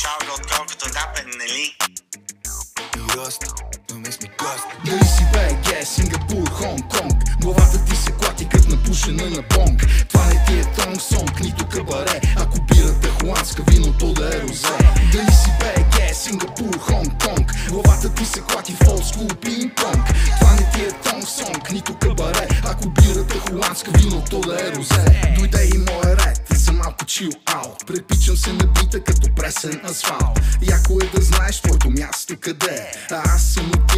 child.com като рапен, нали? Rust, don't ми ghost Дали си БГ, Сингапур, Хонг Конг? Главата ти се клати кът напушена на бонг. Това не ти е тонг сонг, нито кабаре. Ако бирата холандска, виното да е розе. Дали си БГ, Сингапур, Хонг Конг? Главата ти се клати в олдскул пинг-понг Това не ти е тонг сонг, нито кабаре. Ако бирата холандска, виното да е розе. Дойде и моя ред за малко чил аут Препичам се на бита като пресен асфалт. Яко е да знаеш твоето място къде е. А аз съм от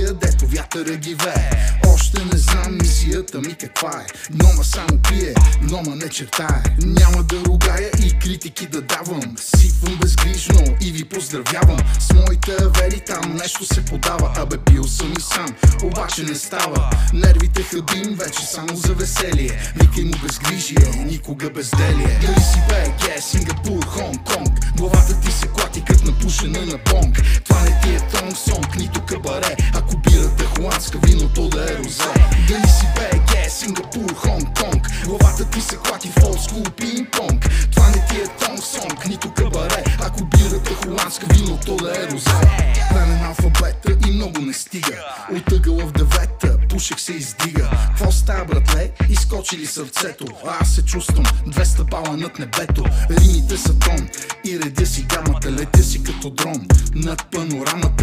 вятъра ги вее. Още не знам мисията ми каква е. Гнома само пие, гнома не чертае. Няма да ругая и критики да давам. Сипвам безгрижно и ви поздравявам. С моите авери там нещо се подава. Абе пил съм и сам, обаче не става. Нервите хабим вече само за веселие. Викай му безгрижие, никога безделие. Дали си БГ, Сингапур, Хонг Конг. Главата ти се клати кът напушена на бонг кабаре Ако бирата холандска, виното да е розе. Дали си БГ, Сингапур, Хонг Конг. Главата ти се клати в олдскул пинг-понг. Това не ти е тонг сонг, нито кабаре. Ако бирата холандска, виното да е розе. Пленен алфабета и много не стига. От ъгъла в девета, пушек се издига. Какво става, братле? Изкочи ли сърцето? А аз се чувствам 200 бала над небето. Римите са тон. И редя си гамата Летя си като дрон. Над панорамата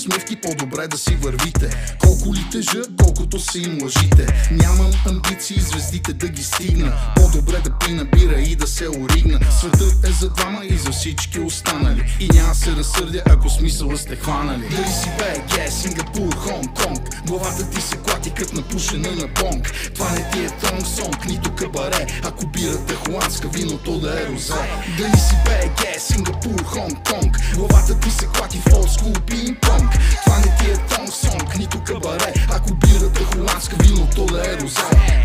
усмивки? По-добре да си вървите. Колко ли тежа, колкото са им лъжите. Нямам амбиции звездите да ги стигна. По-добре да пина бира и да се оригна. Светът е за двама и за всички останали. И няма се разсърдя, ако смисъла сте хванали. Дали си БГ, Сингапур, Хонг Конг. Главата ти се клати кът напушена на бонг Това не ти е тонг сонг, нито кабаре. Ако бирата холандска, виното да е розе. Дали си БГ, Сингапур, Хонг Конг. Главата ти се клати в олдскул пинг-понг tolero zero